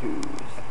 tattoos.